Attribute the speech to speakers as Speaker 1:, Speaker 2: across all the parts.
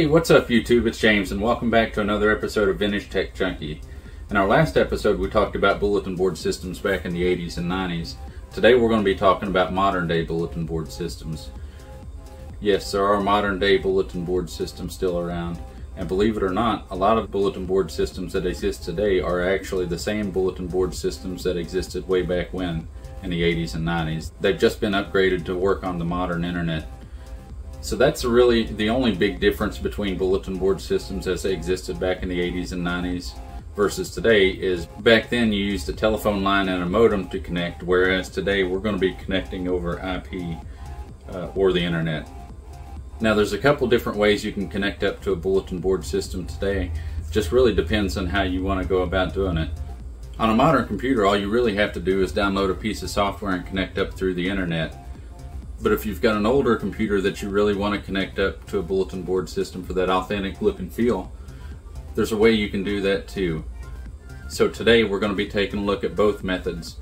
Speaker 1: Hey, what's up YouTube? It's James and welcome back to another episode of Vintage Tech Junkie. In our last episode we talked about bulletin board systems back in the 80s and 90s. Today we're going to be talking about modern day bulletin board systems. Yes, there are modern day bulletin board systems still around. And believe it or not, a lot of bulletin board systems that exist today are actually the same bulletin board systems that existed way back when in the 80s and 90s. They've just been upgraded to work on the modern internet. So that's really the only big difference between bulletin board systems as they existed back in the 80s and 90s versus today is back then you used a telephone line and a modem to connect, whereas today we're going to be connecting over IP uh, or the internet. Now there's a couple different ways you can connect up to a bulletin board system today. Just really depends on how you want to go about doing it. On a modern computer, all you really have to do is download a piece of software and connect up through the internet. But if you've got an older computer that you really want to connect up to a bulletin board system for that authentic look and feel, there's a way you can do that too. So today we're going to be taking a look at both methods.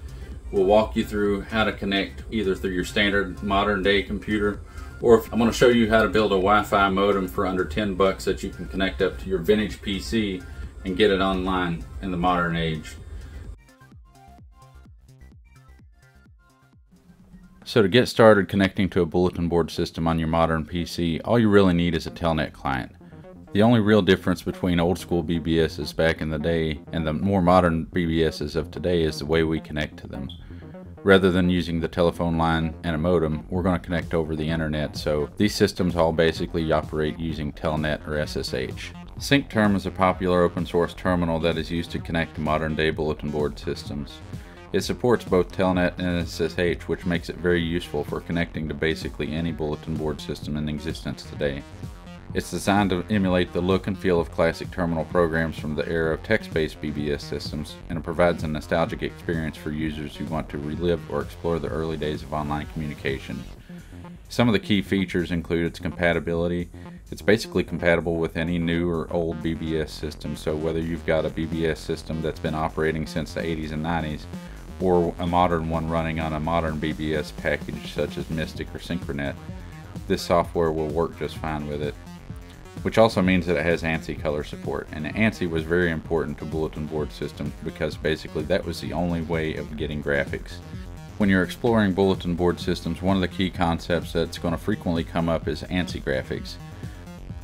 Speaker 1: We'll walk you through how to connect either through your standard modern day computer or if I'm going to show you how to build a Wi-Fi modem for under 10 bucks that you can connect up to your vintage PC and get it online in the modern age. So to get started connecting to a bulletin board system on your modern PC, all you really need is a Telnet client. The only real difference between old school BBSs back in the day and the more modern BBSs of today is the way we connect to them. Rather than using the telephone line and a modem, we're going to connect over the internet, so these systems all basically operate using Telnet or SSH. SyncTerm is a popular open source terminal that is used to connect to modern day bulletin board systems. It supports both Telnet and SSH, which makes it very useful for connecting to basically any bulletin board system in existence today. It's designed to emulate the look and feel of classic terminal programs from the era of text-based BBS systems, and it provides a nostalgic experience for users who want to relive or explore the early days of online communication. Some of the key features include its compatibility. It's basically compatible with any new or old BBS system, so whether you've got a BBS system that's been operating since the 80s and 90s, or a modern one running on a modern BBS package such as Mystic or Synchronet, this software will work just fine with it. Which also means that it has ANSI color support, and ANSI was very important to bulletin board systems because basically that was the only way of getting graphics. When you're exploring bulletin board systems, one of the key concepts that's going to frequently come up is ANSI graphics.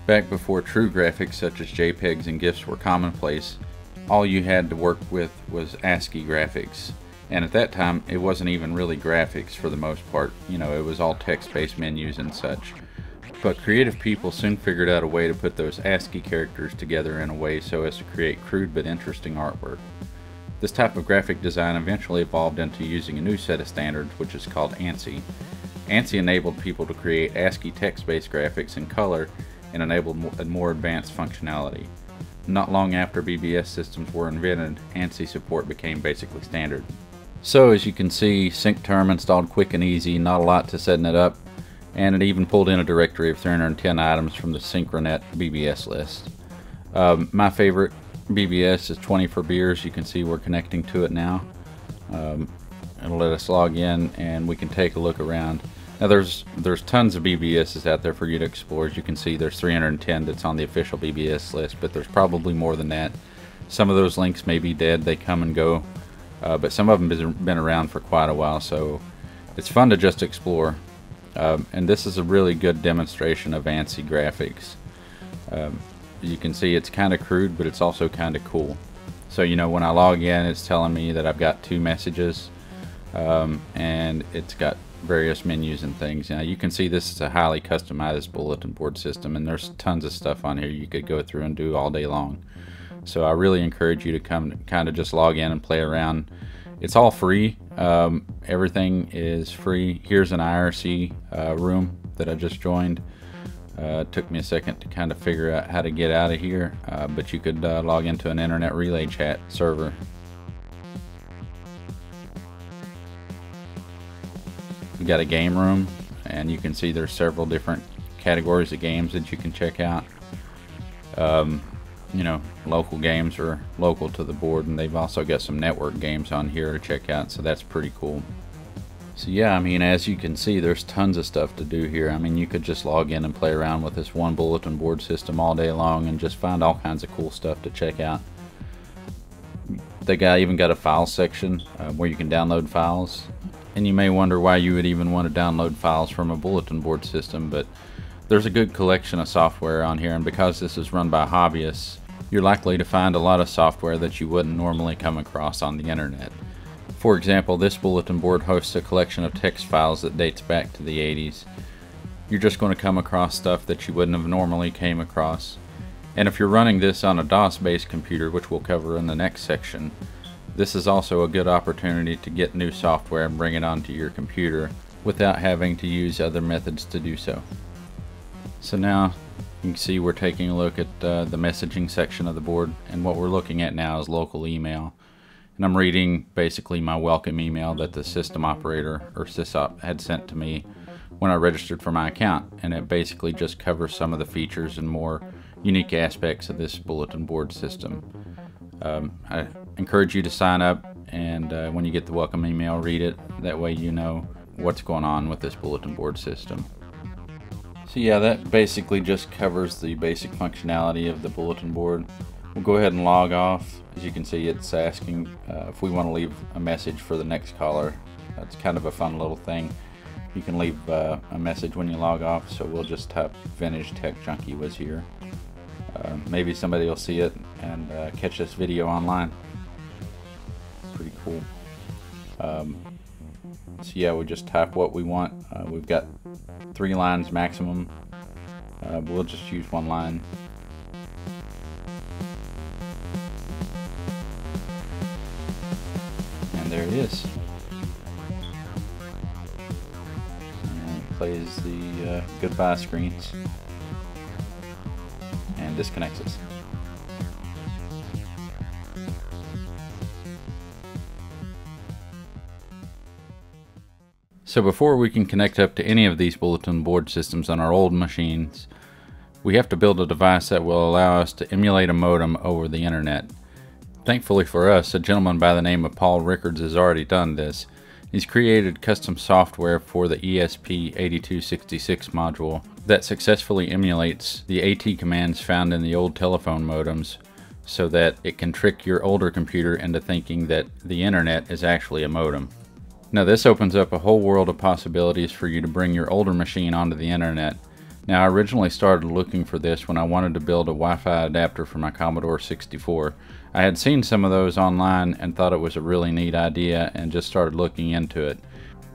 Speaker 1: Back before true graphics such as JPEGs and GIFs were commonplace, all you had to work with was ASCII graphics. And at that time, it wasn't even really graphics for the most part. You know, it was all text-based menus and such. But creative people soon figured out a way to put those ASCII characters together in a way so as to create crude but interesting artwork. This type of graphic design eventually evolved into using a new set of standards which is called ANSI. ANSI enabled people to create ASCII text-based graphics in color and enabled more advanced functionality. Not long after BBS systems were invented, ANSI support became basically standard. So as you can see, SyncTerm installed quick and easy, not a lot to setting it up, and it even pulled in a directory of 310 items from the Synchronet BBS list. Um, my favorite BBS is 20 for beers. You can see we're connecting to it now. Um, it'll let us log in and we can take a look around. Now there's there's tons of BBSs out there for you to explore. As you can see, there's 310 that's on the official BBS list, but there's probably more than that. Some of those links may be dead; they come and go uh, but some of them have been around for quite a while, so it's fun to just explore. Um, and this is a really good demonstration of ANSI graphics. Um, you can see it's kind of crude, but it's also kind of cool. So, you know, when I log in, it's telling me that I've got two messages, um, and it's got various menus and things. Now, you can see this is a highly customized bulletin board system, and there's tons of stuff on here you could go through and do all day long. So I really encourage you to come kind of just log in and play around. It's all free. Um, everything is free. Here's an IRC uh, room that I just joined. Uh, took me a second to kind of figure out how to get out of here, uh, but you could uh, log into an internet relay chat server. We got a game room, and you can see there's several different categories of games that you can check out. Um, you know, local games are local to the board, and they've also got some network games on here to check out, so that's pretty cool. So yeah, I mean, as you can see, there's tons of stuff to do here. I mean, you could just log in and play around with this one bulletin board system all day long and just find all kinds of cool stuff to check out. They got even got a file section uh, where you can download files. And you may wonder why you would even want to download files from a bulletin board system, but there's a good collection of software on here, and because this is run by hobbyists, you're likely to find a lot of software that you wouldn't normally come across on the internet. For example, this bulletin board hosts a collection of text files that dates back to the 80s. You're just going to come across stuff that you wouldn't have normally came across. And if you're running this on a DOS-based computer, which we'll cover in the next section, this is also a good opportunity to get new software and bring it onto your computer without having to use other methods to do so. So now you can see we're taking a look at uh, the messaging section of the board and what we're looking at now is local email. And I'm reading basically my welcome email that the system operator or sysop had sent to me when I registered for my account and it basically just covers some of the features and more unique aspects of this bulletin board system. Um, I encourage you to sign up and uh, when you get the welcome email read it that way you know what's going on with this bulletin board system. So yeah, that basically just covers the basic functionality of the bulletin board. We'll go ahead and log off. As you can see, it's asking uh, if we want to leave a message for the next caller. That's kind of a fun little thing. You can leave uh, a message when you log off, so we'll just type Vintage Tech Junkie was here. Uh, maybe somebody will see it and uh, catch this video online. Pretty cool. Um, so yeah, we just type what we want. Uh, we've got three lines maximum. Uh, we'll just use one line. And there it is. And it plays the uh, goodbye screens and disconnects us. So before we can connect up to any of these bulletin board systems on our old machines, we have to build a device that will allow us to emulate a modem over the internet. Thankfully for us, a gentleman by the name of Paul Rickards has already done this. He's created custom software for the ESP8266 module that successfully emulates the AT commands found in the old telephone modems so that it can trick your older computer into thinking that the internet is actually a modem. Now this opens up a whole world of possibilities for you to bring your older machine onto the internet. Now I originally started looking for this when I wanted to build a Wi-Fi adapter for my Commodore 64. I had seen some of those online and thought it was a really neat idea and just started looking into it.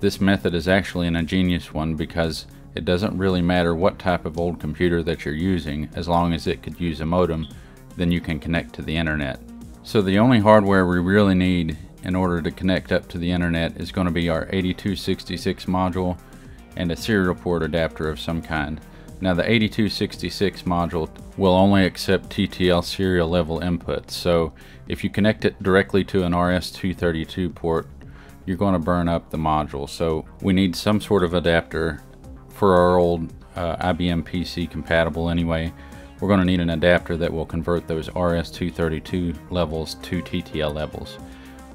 Speaker 1: This method is actually an ingenious one because it doesn't really matter what type of old computer that you're using as long as it could use a modem then you can connect to the internet. So the only hardware we really need in order to connect up to the internet is going to be our 8266 module and a serial port adapter of some kind. Now the 8266 module will only accept TTL serial level inputs, so if you connect it directly to an RS-232 port, you're going to burn up the module. So we need some sort of adapter for our old uh, IBM PC compatible anyway. We're going to need an adapter that will convert those RS-232 levels to TTL levels.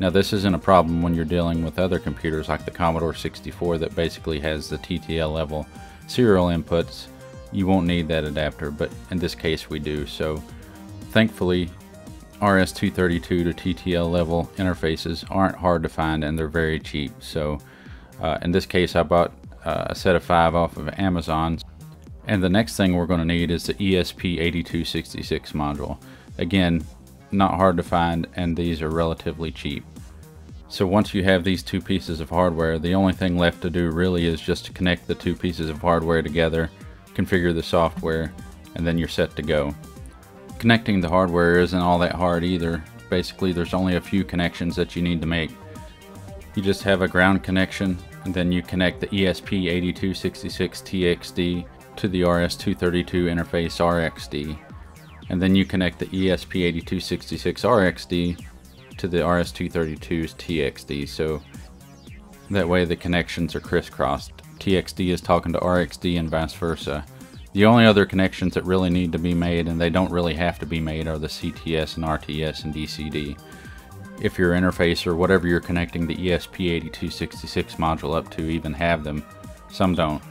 Speaker 1: Now this isn't a problem when you're dealing with other computers like the Commodore 64 that basically has the TTL level serial inputs. You won't need that adapter, but in this case we do. So thankfully RS-232 to TTL level interfaces aren't hard to find and they're very cheap. So uh, in this case I bought uh, a set of five off of Amazon. And the next thing we're going to need is the ESP8266 module. Again, not hard to find, and these are relatively cheap. So once you have these two pieces of hardware, the only thing left to do really is just to connect the two pieces of hardware together, configure the software, and then you're set to go. Connecting the hardware isn't all that hard either. Basically, there's only a few connections that you need to make. You just have a ground connection, and then you connect the ESP8266TXD to the RS-232 interface RXD and then you connect the ESP8266RXD to the RS232's TXD so that way the connections are crisscrossed. TXD is talking to RXD and vice versa. The only other connections that really need to be made and they don't really have to be made are the CTS and RTS and DCD. if your interface or whatever you're connecting the ESP8266 module up to even have them. Some don't.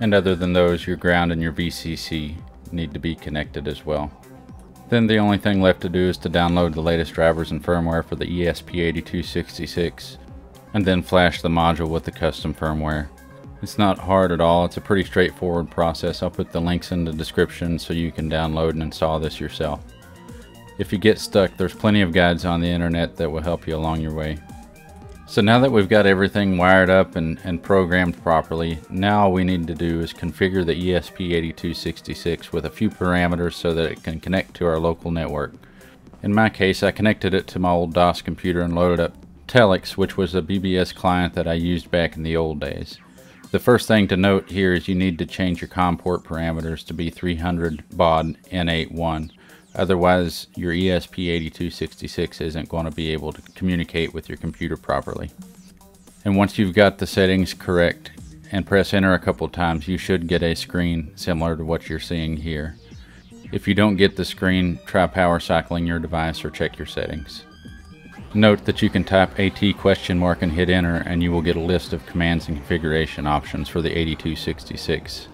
Speaker 1: And other than those, your ground and your VCC need to be connected as well. Then the only thing left to do is to download the latest drivers and firmware for the ESP8266 and then flash the module with the custom firmware. It's not hard at all, it's a pretty straightforward process. I'll put the links in the description so you can download and install this yourself. If you get stuck, there's plenty of guides on the internet that will help you along your way. So now that we've got everything wired up and, and programmed properly, now all we need to do is configure the ESP8266 with a few parameters so that it can connect to our local network. In my case, I connected it to my old DOS computer and loaded up Telix, which was a BBS client that I used back in the old days. The first thing to note here is you need to change your COM port parameters to be 300 baud N81. Otherwise, your ESP8266 isn't going to be able to communicate with your computer properly. And once you've got the settings correct and press enter a couple times, you should get a screen similar to what you're seeing here. If you don't get the screen, try power cycling your device or check your settings. Note that you can type AT question mark and hit enter and you will get a list of commands and configuration options for the 8266.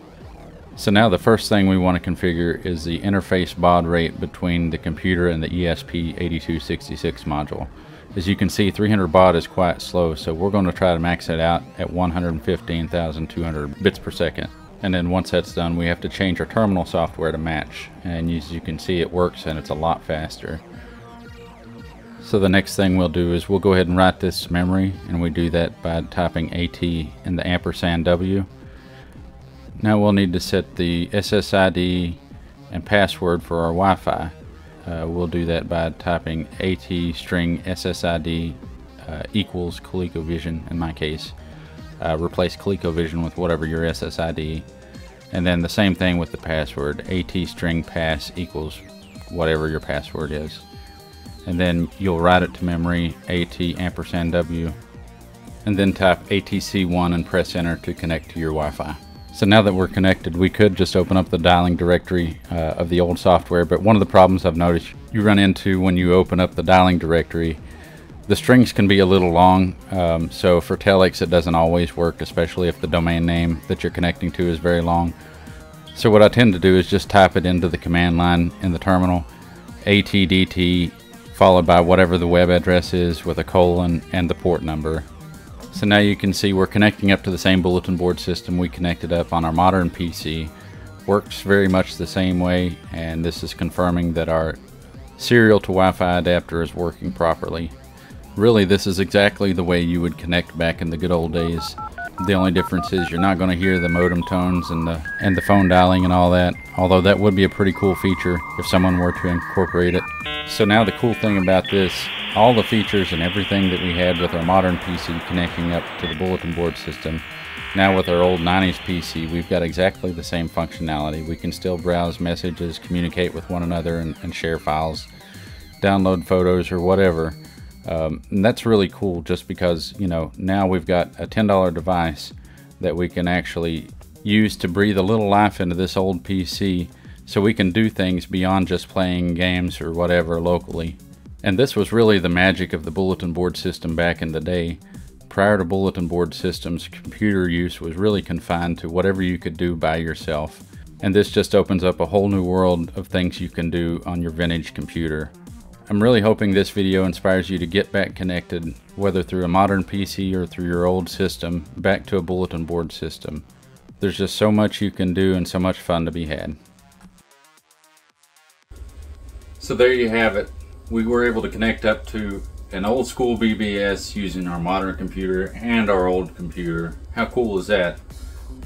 Speaker 1: So now the first thing we want to configure is the interface baud rate between the computer and the ESP8266 module. As you can see 300 baud is quite slow so we're going to try to max it out at 115,200 bits per second. And then once that's done we have to change our terminal software to match and as you can see it works and it's a lot faster. So the next thing we'll do is we'll go ahead and write this memory and we do that by typing AT in the ampersand W. Now we'll need to set the SSID and password for our Wi-Fi. Uh, we'll do that by typing AT string SSID uh, equals ColecoVision in my case. Uh, replace ColecoVision with whatever your SSID. And then the same thing with the password. AT string pass equals whatever your password is and then you'll write it to memory AT ampersand W and then type ATC1 and press enter to connect to your Wi-Fi. So now that we're connected, we could just open up the dialing directory uh, of the old software, but one of the problems I've noticed you run into when you open up the dialing directory, the strings can be a little long, um, so for Telix it doesn't always work, especially if the domain name that you're connecting to is very long. So what I tend to do is just type it into the command line in the terminal, ATDT followed by whatever the web address is with a colon and the port number. So now you can see we're connecting up to the same bulletin board system we connected up on our modern PC. Works very much the same way and this is confirming that our serial to Wi-Fi adapter is working properly. Really this is exactly the way you would connect back in the good old days. The only difference is you're not going to hear the modem tones and the and the phone dialing and all that. Although that would be a pretty cool feature if someone were to incorporate it. So now the cool thing about this, all the features and everything that we had with our modern PC connecting up to the bulletin board system, now with our old 90s PC, we've got exactly the same functionality. We can still browse messages, communicate with one another, and, and share files, download photos, or whatever. Um, and that's really cool just because, you know, now we've got a $10 device that we can actually use to breathe a little life into this old PC so we can do things beyond just playing games or whatever locally. And this was really the magic of the bulletin board system back in the day. Prior to bulletin board systems, computer use was really confined to whatever you could do by yourself. And this just opens up a whole new world of things you can do on your vintage computer. I'm really hoping this video inspires you to get back connected, whether through a modern PC or through your old system, back to a bulletin board system. There's just so much you can do and so much fun to be had. So there you have it. We were able to connect up to an old school BBS using our modern computer and our old computer. How cool is that?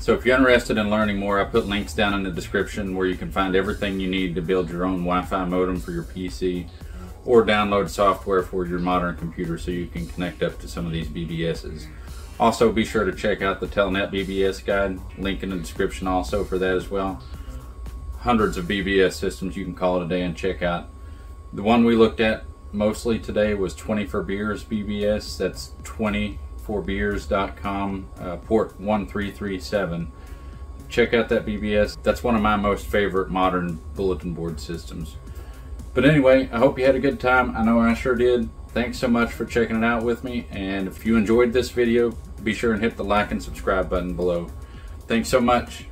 Speaker 1: So if you're interested in learning more, I put links down in the description where you can find everything you need to build your own Wi-Fi modem for your PC or download software for your modern computer so you can connect up to some of these BBSs. Also, be sure to check out the Telnet BBS guide, link in the description also for that as well. Hundreds of BBS systems you can call today and check out. The one we looked at mostly today was 20 for Beers BBS. That's 20forbeers.com, uh, port 1337. Check out that BBS. That's one of my most favorite modern bulletin board systems. But anyway, I hope you had a good time. I know I sure did. Thanks so much for checking it out with me. And if you enjoyed this video, be sure and hit the like and subscribe button below. Thanks so much.